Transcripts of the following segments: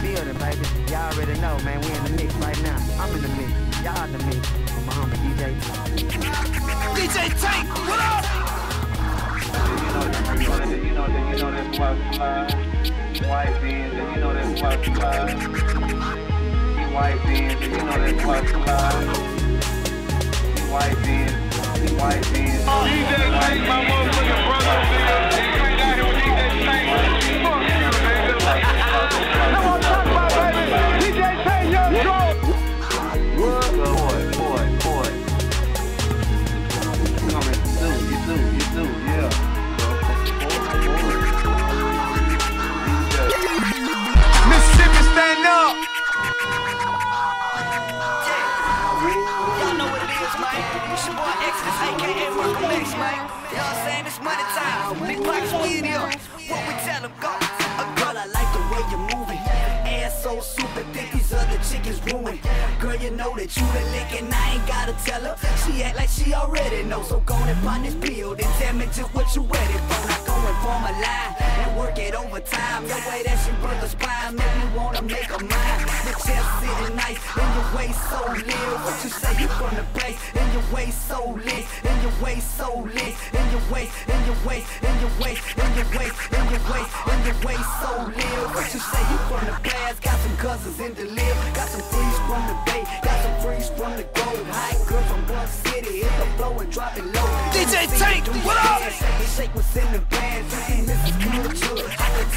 building, baby. Y'all already know, man. We in the mix right now. I'm in the mix. Y'all in the mix. DJ DJ Tank, what up? You know that, you know you know you know that boy fly. White beans, and you know that boy fly. He white beans, and you know that boy fly. It's your boy Exodus, aka Malcolm X, man. What I'm saying? It's money time. Big in here. What we tell them, go. A girl, I like the way you're moving. Ass so super thick, these other chickens ruin. Girl, you know that you the lick and I ain't gotta tell her. She act like she already know. So go and find this pill, then tell me just what you ready for. Now go and form a line and work it overtime. The way that she broke the spine nice and your waist so lit. What you say you from the place and your waist so lit and your waist so lit and your waist and your waist and your waist and your waist and your waist and your waist so lit. What you say you from the past? Got some cousins in the lid. Got some freeze from the bay. Got some freeze from the gold. High girl from Blunt City. Hit the flow and drop it low. DJ Tank, what up? Shake what's in the band. See Mrs. Culture. I can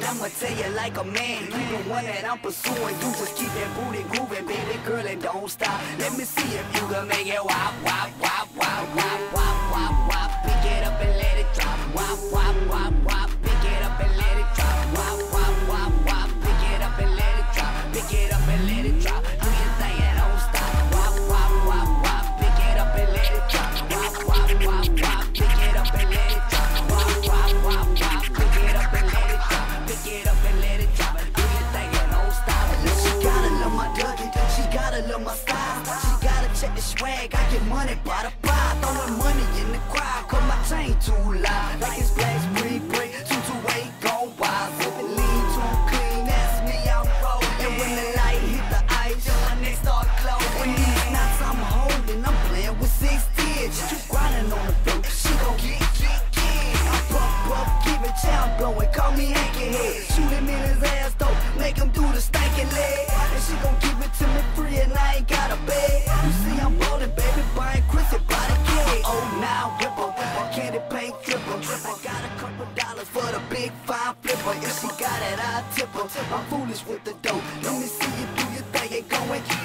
you're. I'ma tell you like a man. You the one that I'm pursuing. You just keep that booty grooving, baby girl, and don't stop. Let me see if you can make it wop, wop, wop, wop, wop, wop, wop, swag. I get money by the bar. Throwing money in the crowd. Cause my chain too loud. Like it's black spree break. Two two eight go wild. Sipping lean too clean. That's me out roll. And when the light hit the ice, my neck start closing. When these knots I'm holding, I'm playing with six kids. She grinding on the floor. She gon' get get get. I puff puff, give it chow blowing. Call me Hanky Head. For the big five flipper. If she got it, I'll tip her. I'm foolish with the dough. Let me see you do your thing Ain't go and